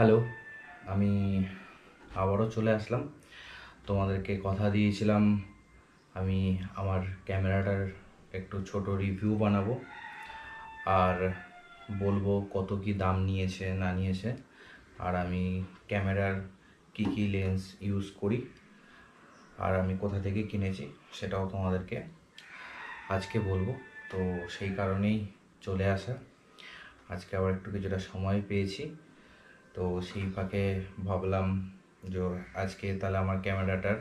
Hello আমি আবারও চলে আসলাম। তোমাদেরকে কথা দিয়েছিলাম, আমি আমার ক্যামেরাটার একটু ছোট রিভিউ বানাবো আর বলব কত কি দাম নিয়েছে, না নিয়েছে আর আমি ক্যামেরার কি কি লেন্স ইউজ করি আর আমি কোথা থেকে কিনেছি সেটাও তোমাদেরকে আজকে বলব। তো সেই কারণেই চলে আসা। আজকে আবার একটু কিছুটা সময় পেয়েছি। তো সেই ফাঁকে ভাবলাম যে আজকে তাহলে আমার ক্যামেরাটার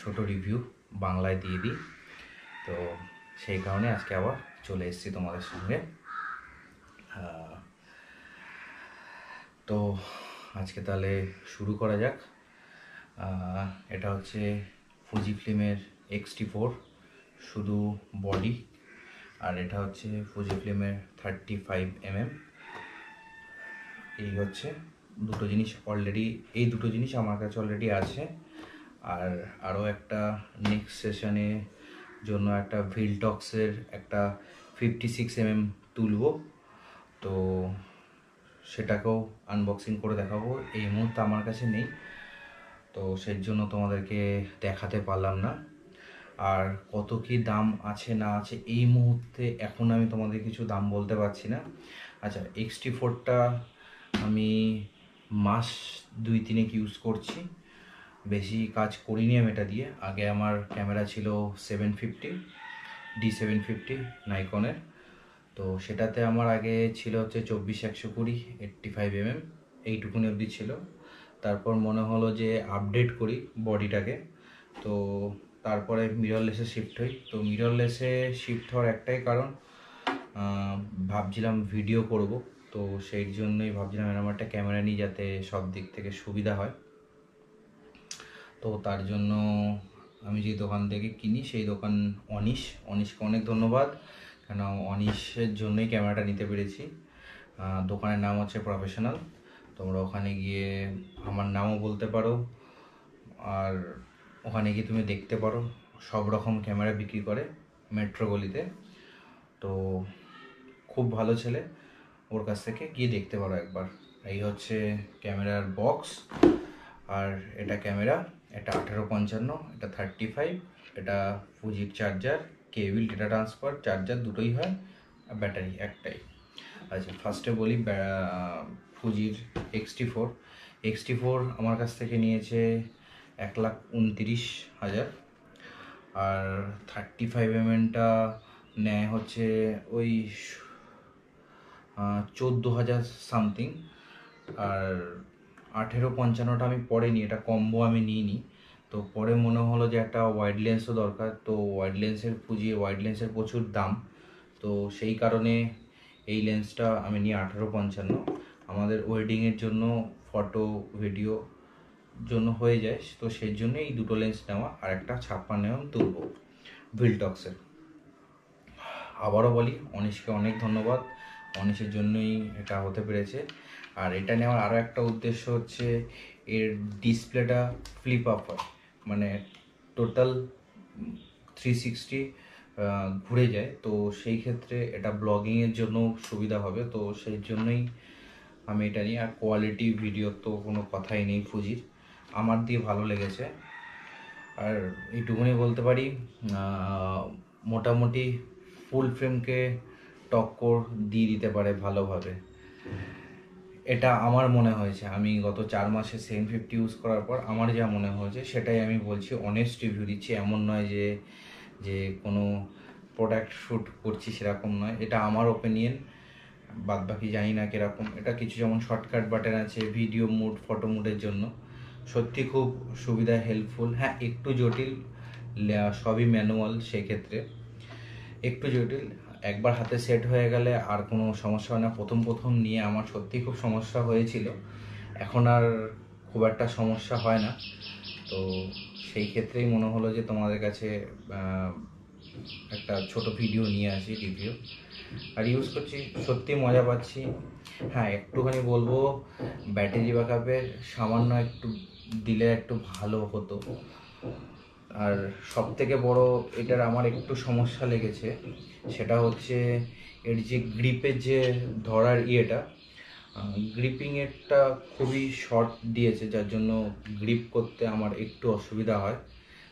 ছোট রিভিউ বাংলায় দিয়ে দিই। তো সেই কারণে আজকে আবার চলে এসেছি তোমাদের সঙ্গে। তো আজকে তাহলে শুরু করা যাক। এটা হচ্ছে ফুজি ফিল্মের এক্সটি ফোর শুধু বডি আর এটা হচ্ছে ফুজি ফিল্মের থার্টি ফাইভ এমএম এই হচ্ছে দুটো জিনিস অলরেডি এই দুটো জিনিস আমার কাছে অলরেডি আছে। আর আরও একটা নেক্সট সেশনে জন্য একটা ভিলটক্সের একটা ফিফটি সিক্স এমএম তুলবো। তো সেটাকেও আনবক্সিং করে দেখাবো। এই মুহূর্তে আমার কাছে নেই। তো সেই জন্য তোমাদেরকে দেখাতে পারলাম না। আর কত কি দাম আছে না আছে, এই মুহূর্তে এখন আমি তোমাদের কিছু দাম বলতে পারছি না। আচ্ছা এক্সটি ফোরটা আমি মাস দুই তিনেক ইউজ করছি। বেশি কাজ করিনি আমি এটা দিয়ে। আগে আমার ক্যামেরা ছিল seven fifty D seven fifty নাইকনের তো সেটাতে আমার আগে ছিল হচ্ছে চব্বিশ একশো কুড়ি এইট্টি ফাইভ এমএম এইটুকুনি অবধি ছিল। তারপর মনে হলো যে আপডেট করি বডিটাকে তো তারপরে মিররলেসে শিফট হই। তো মিররলেসে শিফট হওয়ার একটাই কারণ ভাবছিলাম ভিডিও করব। তো সেই জন্যই ভাবছিলাম এরকম একটা ক্যামেরা নিই যাতে সব দিক থেকে সুবিধা হয়। তো তার জন্য আমি যে দোকান থেকে কিনি, সেই দোকান অনিশ, অনিশকে অনেক ধন্যবাদ। কেন অনিশের জন্যই ক্যামেরাটা নিতে পেরেছি। দোকানের নাম হচ্ছে প্রফেশনাল তোমরা ওখানে গিয়ে আমার নামও বলতে পারো। আর ওখানে গিয়ে তুমি দেখতে পারো, সব রকম ক্যামেরা বিক্রি করে মেট্রো গলিতে। তো খুব ভালো ছেলে। ওর কাছ থেকে, গিয়ে দেখতে পারো একবার। এই হচ্ছে ক্যামেরার বক্স, আর এটা ক্যামেরা, এটা আঠেরো পঞ্চান্ন, এটা থার্টি ফাইভ, এটা ফুজির charger cable data transfer charger দুটোই হয়, আর ব্যাটারি একটাই। আচ্ছা ফার্স্টে বলি ফুজির এক্সটি ফোর এক্সটি ফোর আমার কাছ থেকে নিয়েছে এক লাখ উনতিরিশ হাজার, আর থার্টি ফাইভ এমএনটা নেয় হচ্ছে ওই চোদ্দ হাজার সামথিং আর আঠেরো পঞ্চান্নটা আমি পরে নিই এটা কম্বো আমি নিইনি। তো পরে মনে হলো যে একটা ওয়াইড লেন্সও দরকার, তো ওয়াইড লেন্সের পুঁজি ওয়াইড লেন্সের প্রচুর দাম। তো সেই কারণে এই লেন্সটা আমি নিই আঠেরো পঞ্চান্ন। আমাদের ওয়েডিংয়ের জন্য ফটো ভিডিও জন্য হয়ে যায়, তো সেই জন্য এই দুটো লেন্স নেওয়া, আর একটা ছাপ্পান্ন এম তুলব ভিলটক্সের আবারও বলি, অনিশকে অনেক ধন্যবাদ। অনিশের জন্যই এটা হতে পেরেছে। আর এটা নেওয়ার আরও একটা উদ্দেশ্য হচ্ছে এর ডিসপ্লেটা ফ্লিপ আপ হয়। মানে টোটাল থ্রি সিক্সটি ঘুরে যায়। তো সেই ক্ষেত্রে এটা ব্লগিংয়ের জন্য সুবিধা হবে। তো সেই জন্যই আমি এটা নিই আর কোয়ালিটি ভিডিও তো কোনো কথাই নেই ফুজির। আমার দিয়ে ভালো লেগেছে। আর এইটুকুনি বলতে পারি মোটামুটি ফুল ফ্রেমকে টক্কর দিয়ে দিতে পারে ভালোভাবে। এটা আমার মনে হয়েছে। আমি গত চার মাসে সেন ফিফটি ইউজ করার পর আমার যা মনে হয়েছে সেটাই আমি বলছি অনেস্ট রিভিউ দিচ্ছি। এমন নয় যে যে কোনো প্রোডাক্ট শ্যুট করছি সেরকম নয়। এটা আমার ওপিনিয়ন বাদ বাকি জানি না কীরকম। এটা কিছু যেমন শর্টকাট বাটন আছে ভিডিও মুড ফটো মুডের জন্য। সত্যি খুব সুবিধা হেল্পফুল হ্যাঁ একটু জটিল সবই ম্যানুয়াল সেক্ষেত্রে। একটু জটিল। একবার হাতে সেট হয়ে গেলে আর কোনো সমস্যা হয় না। প্রথম প্রথম নিয়ে আমার সত্যি খুব সমস্যা হয়েছিল। এখন আর খুব একটা সমস্যা হয় না। তো সেই ক্ষেত্রেই মনে হলো যে তোমাদের কাছে একটা ছোট ভিডিও নিয়ে আসি রিভিউ আর ইউজ করছি সত্যি মজা পাচ্ছি। হ্যাঁ একটুখানি বলব ব্যাটারি ব্যাকআপের সামান্য একটু দিলে একটু ভালো হতো। আর সব থেকে বড় এটার আমার একটু সমস্যা লেগেছে, সেটা হচ্ছে এর যে গ্রিপের যে ধরার ইয়েটা গ্রিপিংয়েরটা খুবই শর্ট দিয়েছে, যার জন্য গ্রিপ করতে আমার একটু অসুবিধা হয়।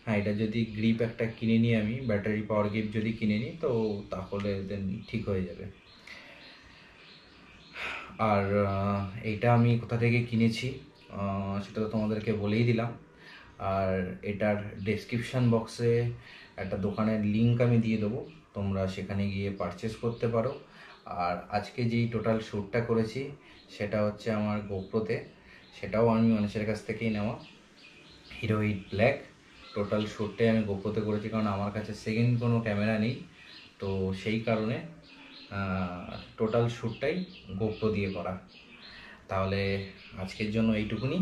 হ্যাঁ এটা যদি গ্রিপ একটা কিনে নিই আমি ব্যাটারি পাওয়ার গ্রিপ যদি কিনে নিই, তো তাহলে দেন ঠিক হয়ে যাবে। আর এইটা আমি কোথা থেকে কিনেছি সেটা তো তোমাদেরকে বলেই দিলাম। আর এটার ডেসক্রিপশান বক্সে একটা দোকানের লিঙ্ক আমি দিয়ে দেবো। তোমরা সেখানে গিয়ে পারচেস করতে পারো। আর আজকে যেই টোটাল শ্যুটটা করেছি, সেটা হচ্ছে আমার গোপ্রোতে সেটাও আমি মানুষের কাছ থেকেই নেওয়া। হিরো এইট ব্ল্যাক টোটাল শ্যুটটাই আমি গোপ্রোতে করেছি, কারণ আমার কাছে সেকেন্ড কোনো ক্যামেরা নেই। তো সেই কারণে টোটাল শ্যুটটাই গোপ্রো দিয়ে করা। তাহলে আজকের জন্য এইটুকুনি।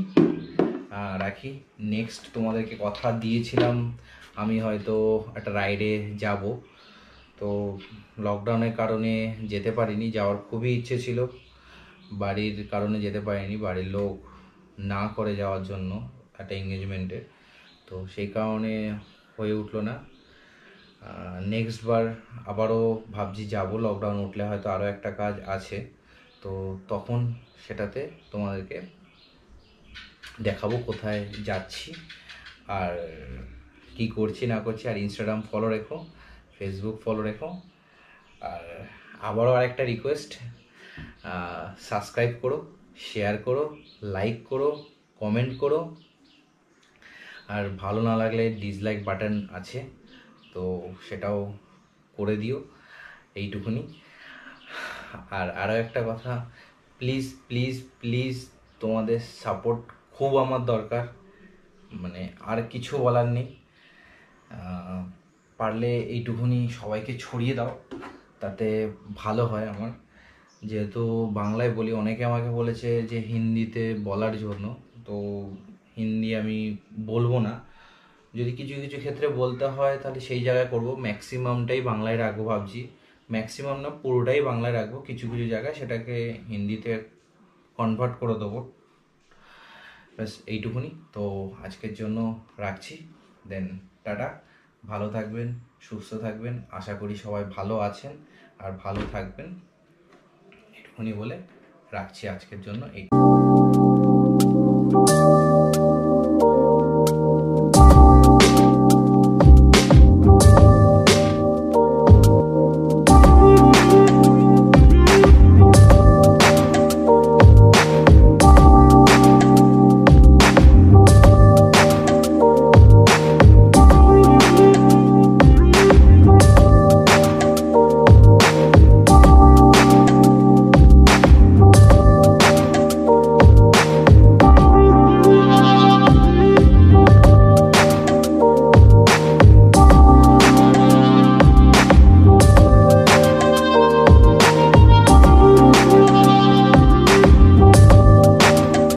রাখি। নেক্সট তোমাদেরকে কথা দিয়েছিলাম, আমি হয়তো একটা রাইডে যাব। তো লকডাউনের কারণে যেতে পারিনি, যাওয়ার খুবই ইচ্ছে ছিল। বাড়ির কারণে যেতে পারিনি, বাড়ির লোক না করে যাওয়ার জন্য একটা এঙ্গেজমেন্টে তো সেই কারণে হয়ে উঠল না। নেক্সট বার আবারও ভাবছি যাব লকডাউন উঠলে হয়তো আরও একটা কাজ আছে। তো তখন সেটাতে তোমাদেরকে দেখাবো কোথায় যাচ্ছি আর কি করছি না করছি। আর ইনস্টাগ্রাম ফলো রেখো ফেসবুক ফলো রেখো। আর আবারও আরেকটা রিকোয়েস্ট সাবস্ক্রাইব করো শেয়ার করো লাইক করো কমেন্ট করো। আর ভালো না লাগলে ডিসলাইক বাটন আছে, তো সেটাও করে দিও, এইটুকুনি। আর আরও একটা কথা প্লিজ প্লিজ প্লিজ তোমাদের সাপোর্ট খুব আমার দরকার। মানে আর কিছু বলার নেই। পারলে এইটুকুনি সবাইকে ছড়িয়ে দাও, তাতে ভালো হয় আমার। যেহেতু বাংলায় বলি, অনেকে আমাকে বলেছে যে হিন্দিতে বলার জন্য, তো হিন্দি আমি বলব না। যদি কিছু কিছু ক্ষেত্রে বলতে হয়, তাহলে সেই জায়গায় করব। ম্যাক্সিমামটাই বাংলায় রাখব ভাবছি। ম্যাক্সিমাম না, পুরোটাই বাংলায় রাখব। কিছু কিছু জায়গায় সেটাকে হিন্দিতে কনভার্ট করে দেবো। ব্যাস, এইটুকুনি। তো আজকের জন্য রাখছি। দেন টাটা। ভালো থাকবেন, সুস্থ থাকবেন। আশা করি সবাই ভালো আছেন আর ভালো থাকবেন। এটুকুনি বলে রাখছি আজকের জন্য। এই